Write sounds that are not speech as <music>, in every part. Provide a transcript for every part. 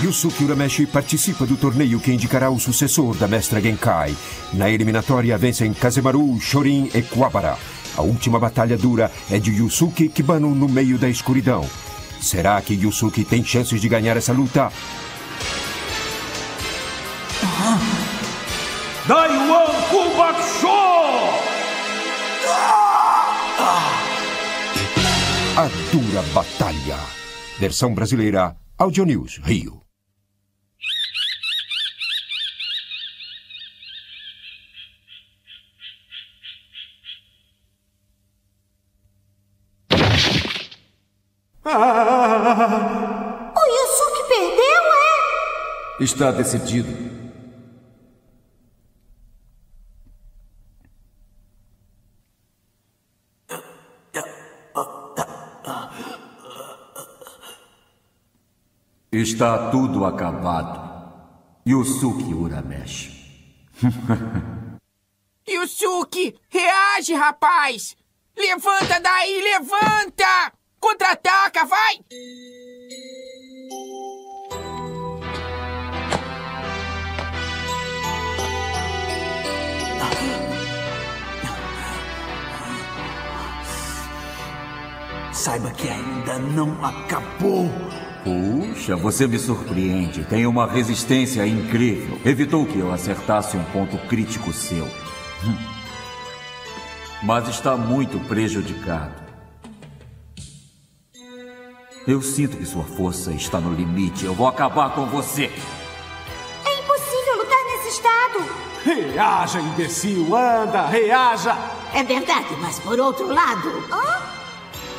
Yusuke Urameshi participa do torneio que indicará o sucessor da mestra Genkai. Na eliminatória vencem Kazemaru, Shorin e Kuwabara. A última batalha dura é de Yusuke Kibano no meio da escuridão. Será que Yusuke tem chances de ganhar essa luta? Daiwan Kubakusho! A Dura Batalha. Versão brasileira, Audio News, Rio. O Yusuke perdeu, é? Está decidido. Está tudo acabado. Yusuke Urameshi. Yusuke, reage, rapaz! Levanta daí, levanta! Contra-ataca, vai! Saiba que ainda não acabou. Puxa, você me surpreende. Tem uma resistência incrível. Evitou que eu acertasse um ponto crítico seu. Hum. Mas está muito prejudicado. Eu sinto que sua força está no limite. Eu vou acabar com você. É impossível lutar nesse estado. Reaja, imbecil! Anda, reaja! É verdade, mas por outro lado.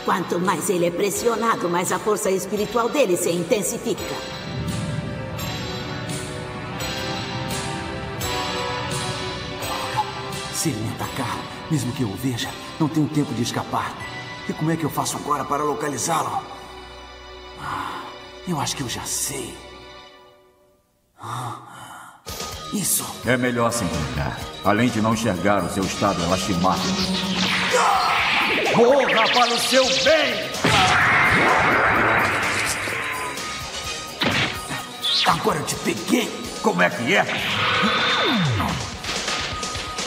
Quanto mais ele é pressionado, mais a força espiritual dele se intensifica. Se ele me atacar, mesmo que eu o veja, não tenho tempo de escapar. E como é que eu faço agora para localizá-lo? Ah, eu acho que eu já sei. Ah, Isso. É melhor se entregar. Além de não enxergar o seu estado lastimado. Morra para o seu bem! Agora eu te peguei. Como é que é?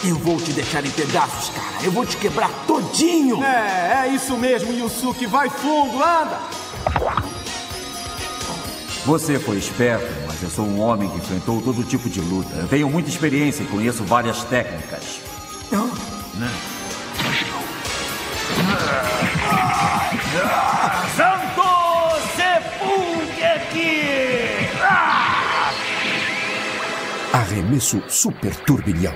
Eu vou te deixar em pedaços, cara. Eu vou te quebrar todinho. É, é isso mesmo, Yusuke. Vai fundo, anda! Você foi esperto, mas eu sou um homem que enfrentou todo tipo de luta. Eu tenho muita experiência e conheço várias técnicas. Né? Santo Sepulcre! Arremesso Super Turbilhão.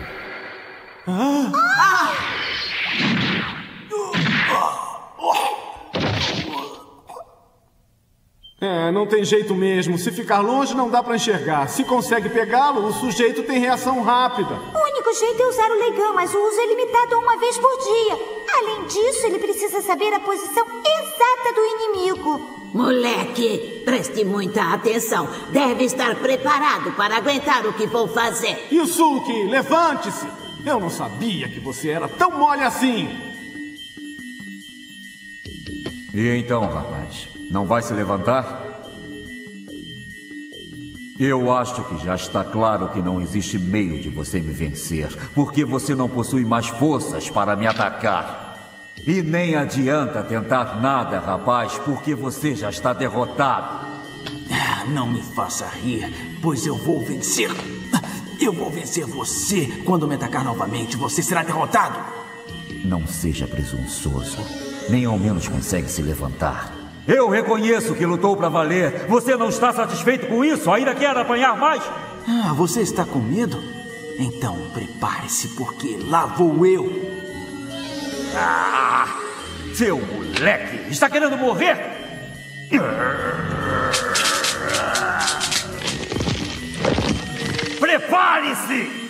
É, não tem jeito mesmo. Se ficar longe, não dá pra enxergar. Se consegue pegá-lo, o sujeito tem reação rápida. O único jeito é usar o legão, mas o uso é limitado a uma vez por dia. Além disso, ele precisa saber a posição exata do inimigo. Moleque, preste muita atenção. Deve estar preparado para aguentar o que vou fazer. Yusuke, levante-se! Eu não sabia que você era tão mole assim! E então, rapaz, não vai se levantar? Eu acho que já está claro que não existe meio de você me vencer, porque você não possui mais forças para me atacar. E nem adianta tentar nada, rapaz, porque você já está derrotado. Ah, Não me faça rir, pois eu vou vencer. Eu vou vencer você. Quando me atacar novamente, você será derrotado. Não seja presunçoso. Nem ao menos consegue se levantar. Eu reconheço que lutou para valer. Você não está satisfeito com isso? Ainda quer apanhar mais? Ah, você está com medo? Então prepare-se, porque lá vou eu. Ah, seu moleque! Está querendo morrer? Prepare-se!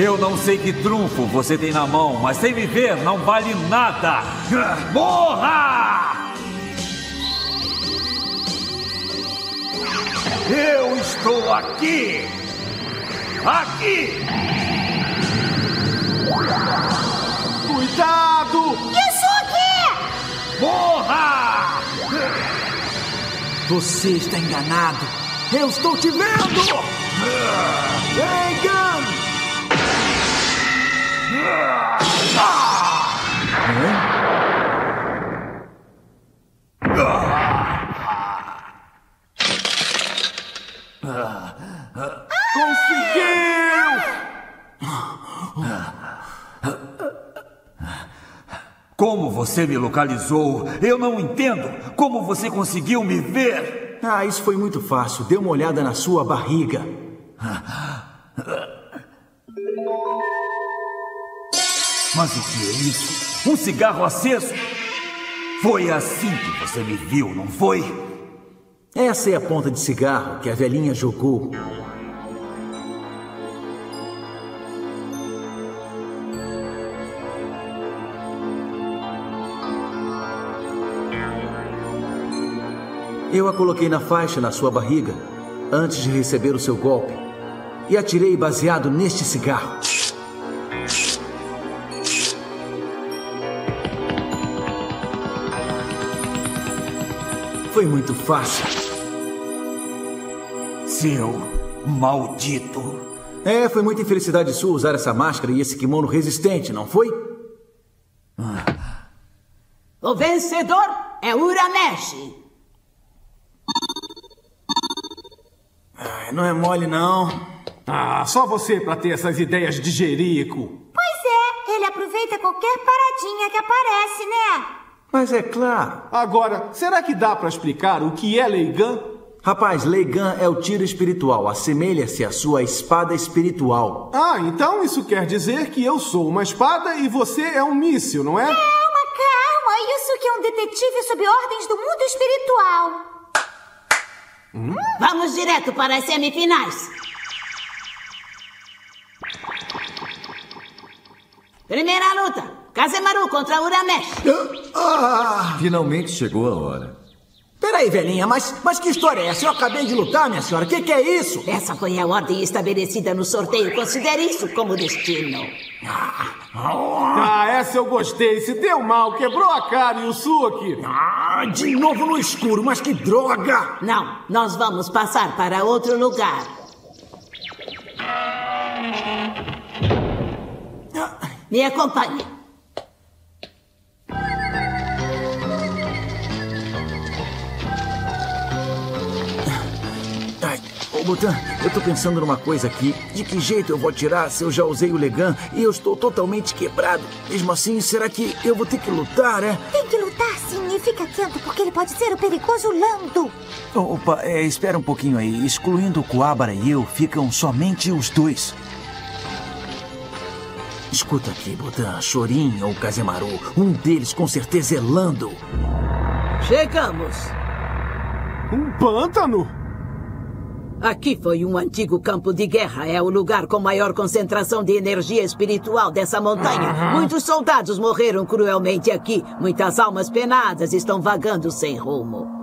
Eu não sei que trunfo você tem na mão, mas sem me ver não vale nada! Morra! Eu estou aqui! Aqui! Cuidado! Yusuke! Morra! Você está enganado. Eu estou te vendo! Leigan! Conseguiu! Como você me localizou? Eu não entendo. Como você conseguiu me ver? Ah, isso foi muito fácil. Dê uma olhada na sua barriga. <laughs> Mas o que é isso? Um cigarro aceso? Foi assim que você me viu, não foi? Essa é a ponta de cigarro que a velhinha jogou. Eu a coloquei na faixa na sua barriga antes de receber o seu golpe e atirei baseado neste cigarro. Foi muito fácil. Seu maldito. É, foi muita infelicidade sua usar essa máscara e esse kimono resistente, não foi? O vencedor é Urameshi. Não é mole, não. Ah, só você pra ter essas ideias de jerico. Pois é, ele aproveita qualquer paradinha que aparece, né? Mas é claro. Agora, será que dá pra explicar o que é Leigan? Rapaz, Leigan é o tiro espiritual. Assemelha-se à sua espada espiritual. Ah, então isso quer dizer que eu sou uma espada e você é um míssil, não é? Calma, calma. Yusuke é um detetive sob ordens do mundo espiritual. Vamos direto para as semifinais. Primeira luta: Kazemaru contra Uramesh. Finalmente chegou a hora. Peraí, velhinha, mas, mas que história é essa? Eu acabei de lutar, minha senhora. O que, que é isso? Essa foi a ordem estabelecida no sorteio. Considere isso como destino. Ah, essa eu gostei. Se deu mal, quebrou a cara, Yusuke. Ah, de novo no escuro, mas que droga! Não, nós vamos passar para outro lugar. Me acompanhe. Butan, eu tô pensando numa coisa aqui. De que jeito eu vou tirar se eu já usei o Legan e eu estou totalmente quebrado? Mesmo assim, será que eu vou ter que lutar, é? Tem que lutar sim e fica atento porque ele pode ser o perigoso Lando. Opa, é, espera um pouquinho aí. Excluindo o Coabara e eu, ficam somente os dois. Escuta aqui, Butan, Chorin ou Kazemaru. Um deles com certeza é Lando. Chegamos. Um pântano? Aqui foi um antigo campo de guerra. É o lugar com maior concentração de energia espiritual dessa montanha. Muitos soldados morreram cruelmente aqui. Muitas almas penadas estão vagando sem rumo.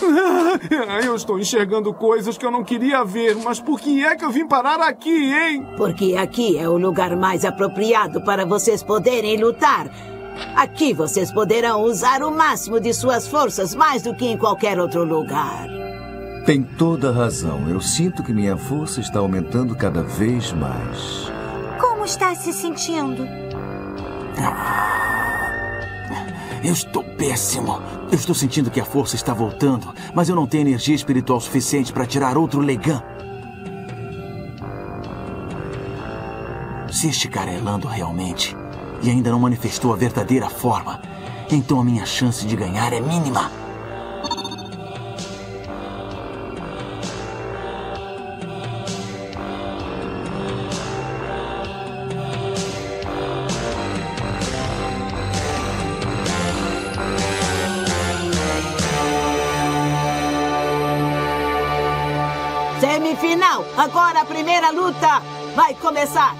<laughs> Eu estou enxergando coisas que eu não queria ver, mas por que é que eu vim parar aqui, hein? Porque aqui é o lugar mais apropriado para vocês poderem lutar. Aqui vocês poderão usar o máximo de suas forças, mais do que em qualquer outro lugar. Tem toda a razão. Eu sinto que minha força está aumentando cada vez mais. Como está se sentindo? Eu estou péssimo. Eu estou sentindo que a força está voltando, mas eu não tenho energia espiritual suficiente para tirar outro Legan. Se este cara é Lando realmente e ainda não manifestou a verdadeira forma, então a minha chance de ganhar é mínima. Semifinal. Agora a primeira luta vai começar.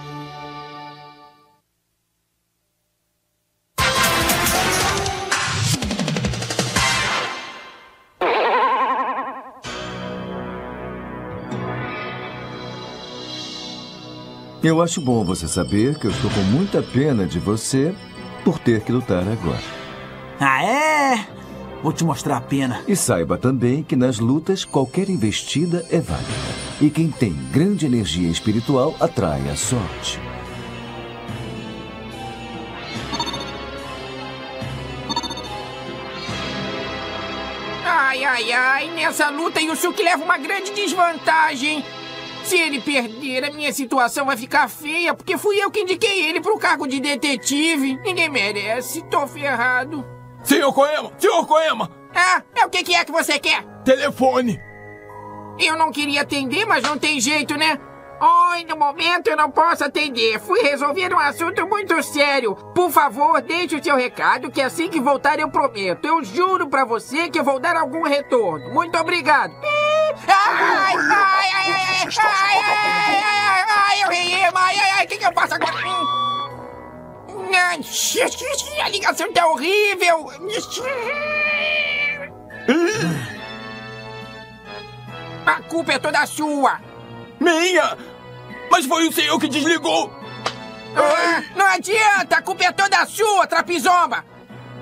Eu acho bom você saber que eu estou com muita pena de você por ter que lutar agora. Ah, é? Vou te mostrar a pena. E saiba também que nas lutas qualquer investida é válida. E quem tem grande energia espiritual atrai a sorte. Ai, ai, ai, nessa luta Yusuke leva uma grande desvantagem. Se ele perder, a minha situação vai ficar feia, porque fui eu que indiquei ele pro cargo de detetive. Ninguém merece, tô ferrado. Senhor Koema! Senhor Koema! Ah, é o que, que é que você quer? Telefone! Eu não queria atender, mas não tem jeito, né? Oi, no momento eu não posso atender. Fui resolver um assunto muito sério. Por favor, deixe o seu recado, que assim que voltar eu prometo. Eu juro pra você que eu vou dar algum retorno. Muito obrigado. Ai, ai, ai, ai, ai, ai, ai, ai, ai, ai, eu ri, ai, ai, ai, o que, que eu faço A ligação tá horrível. A culpa é toda sua. Minha! Mas foi o senhor que desligou! Ah, não adianta, a culpa é toda sua, trapizomba!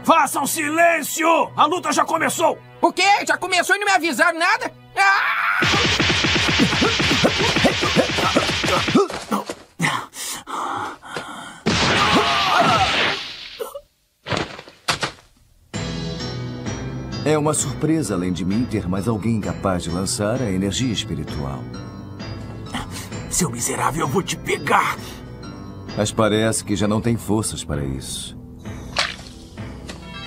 Façam silêncio! A luta já começou! O quê? Já começou e não me avisaram nada? Ah! É uma surpresa, além de mim, ter mais alguém capaz de lançar a energia espiritual. Seu miserável, eu vou te pegar! Mas parece que já não tem forças para isso.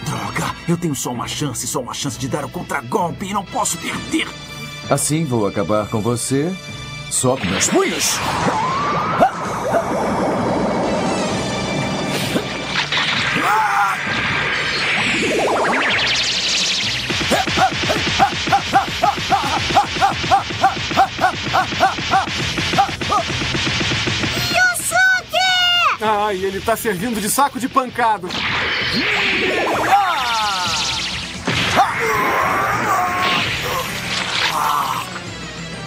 Droga, eu tenho só uma chance, só uma chance de dar o contragolpe e não posso perder! Assim vou acabar com você só com meus punhos! Yusuke! Ai, ele tá servindo de saco de pancado.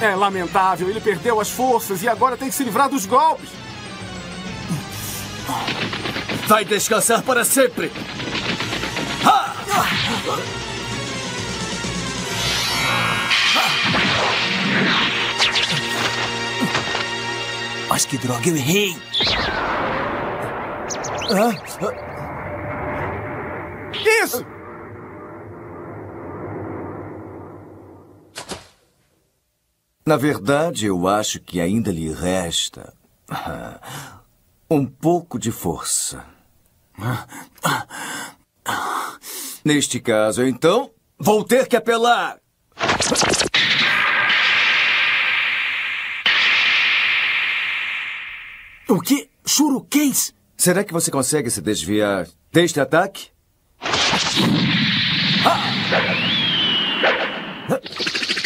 É lamentável, ele perdeu as forças e agora tem que se livrar dos golpes. Vai descansar para sempre! Mas que droga, eu errei! Isso! Na verdade, eu acho que ainda lhe resta ah, um pouco de força. Neste caso, então, vou ter que apelar. O que? Shurikens? Será que você consegue se desviar deste ataque?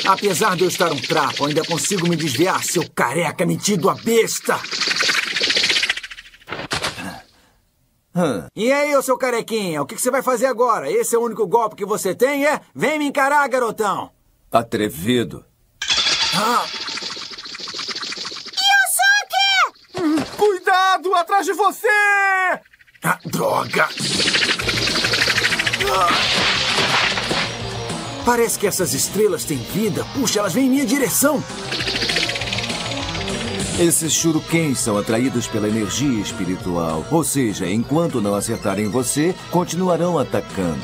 Apesar de eu estar um trapo, ainda consigo me desviar, seu careca metido a besta! E aí, ô seu carequinha, o que você vai fazer agora? Esse é o único golpe que você tem, é? Vem me encarar, garotão! Atrevido. Yusuke! Cuidado, atrás de você! Ah, droga! Parece que essas estrelas têm vida. Puxa, elas vêm em minha direção. Esses shurikens são atraídos pela energia espiritual. Ou seja, enquanto não acertarem você, continuarão atacando.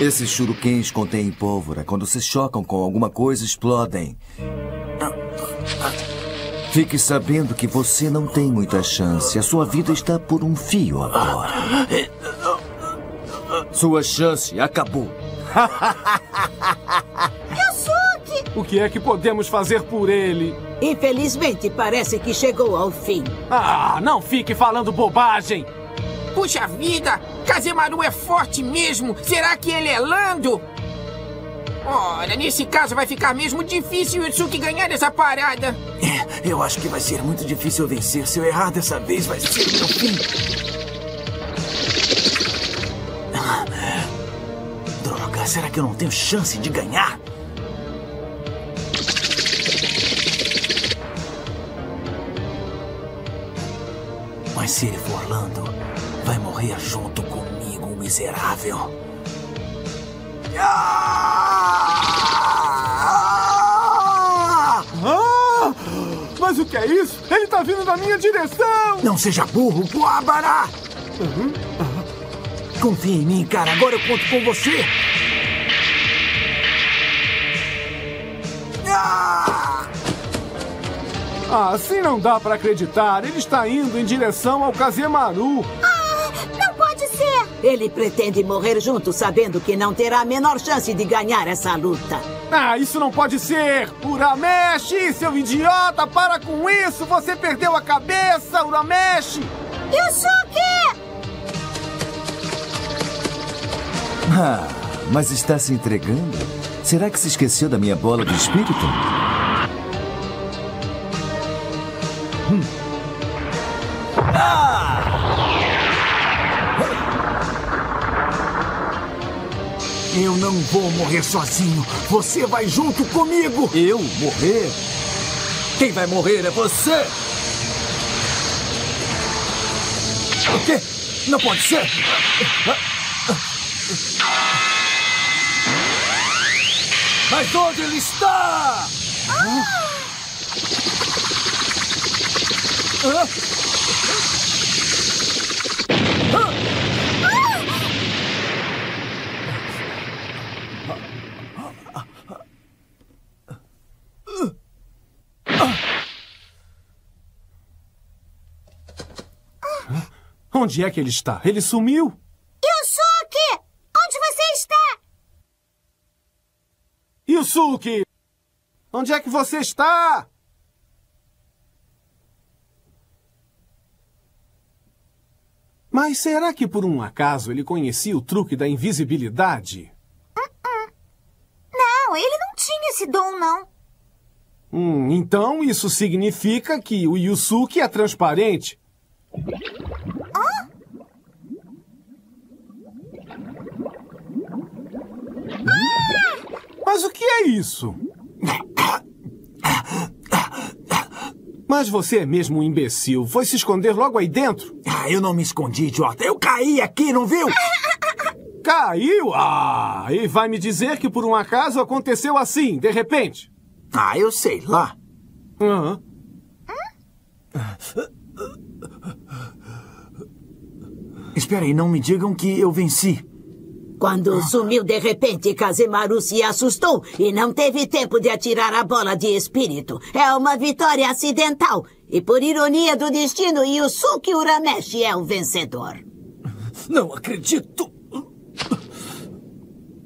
Esses shurikens contêm pólvora. Quando se chocam com alguma coisa, explodem. Fique sabendo que você não tem muita chance. A sua vida está por um fio agora. Sua chance acabou. Yusuke! O que é que podemos fazer por ele? Infelizmente, parece que chegou ao fim. Ah, não fique falando bobagem! Puxa vida! Kazemaru é forte mesmo! Será que ele é Lando? Olha, nesse caso vai ficar mesmo difícil o Yusuke ganhar essa parada. É, eu acho que vai ser muito difícil vencer. Se eu errar dessa vez, vai ser o meu fim. Ah, Droga, será que eu não tenho chance de ganhar? Mas se ele for Lando, vai morrer junto miserável. Ah! Ah! Mas o que é isso? Ele tá vindo na minha direção! Não seja burro, Guabara! Confia em mim, cara. Agora eu conto com você. Ah! Ah, assim não dá pra acreditar. Ele está indo em direção ao Kazemaru. Ele pretende morrer junto, sabendo que não terá a menor chance de ganhar essa luta. Ah, isso não pode ser! Urameshi, seu idiota, para com isso! Você perdeu a cabeça, Urameshi! Yusuke! Ah, mas está se entregando? Será que se esqueceu da minha bola do espírito? Eu não vou morrer sozinho. Você vai junto comigo. Eu morrer? Quem vai morrer é você! O quê? Não pode ser. Mas onde ele está? Onde é que ele está? Ele sumiu? Yusuke! Onde você está? Yusuke! Onde é que você está? Mas será que por um acaso ele conhecia o truque da invisibilidade? Não, ele não tinha esse dom, não. Hum, então isso significa que o Yusuke é transparente. Mas o que é isso? Mas você é mesmo um imbecil. Foi se esconder logo aí dentro? Ah, eu não me escondi, idiota. Eu caí aqui, não viu? Caiu? Ah, e vai me dizer que por um acaso aconteceu assim, de repente? Ah, eu sei lá. Aham. Espera aí, não me digam que eu venci. Quando sumiu de repente, Kazemaru se assustou e não teve tempo de atirar a bola de espírito. É uma vitória acidental. E por ironia do destino, Yusuke Urameshi é o vencedor. Não acredito.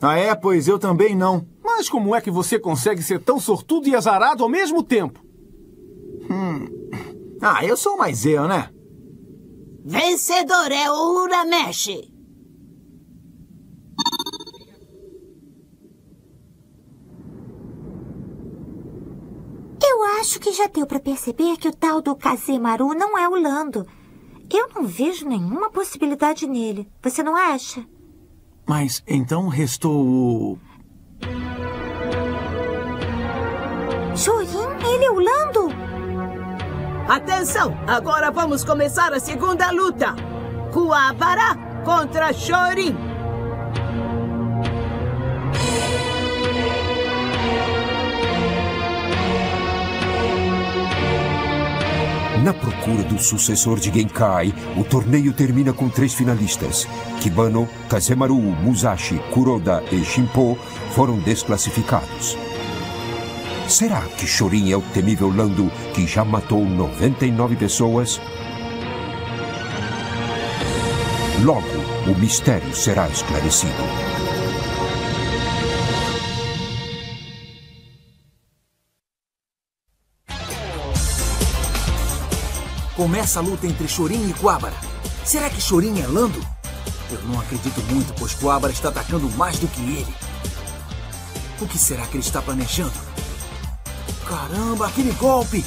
Ah, é? Pois eu também não. Mas como é que você consegue ser tão sortudo e azarado ao mesmo tempo? Ah, eu sou mais eu, né? Vencedor é o Urameshi. Eu acho que já deu pra perceber que o tal do Kazemaru não é o Lando. Eu não vejo nenhuma possibilidade nele. Você não acha? Mas então restou o. Chorin, ele é o Lando? Atenção! Agora vamos começar a segunda luta. Kuwabara contra Shorin. Na procura do sucessor de Genkai, o torneio termina com três finalistas. Kibano, Kazemaru, Musashi, Kuroda e Shimpo foram desclassificados. Será que Chorin é o temível Lando que já matou 99 pessoas? Logo, o mistério será esclarecido. Começa a luta entre Chorin e Quabara. Será que Chorin é Lando? Eu não acredito muito, pois Quabara está atacando mais do que ele. O que será que ele está planejando? Caramba, aquele golpe!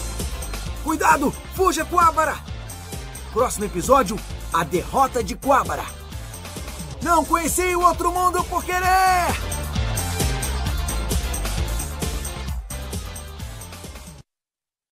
Cuidado! Fuja, Quabara! Próximo episódio, a derrota de Quabara. Não conheci o outro mundo por querer!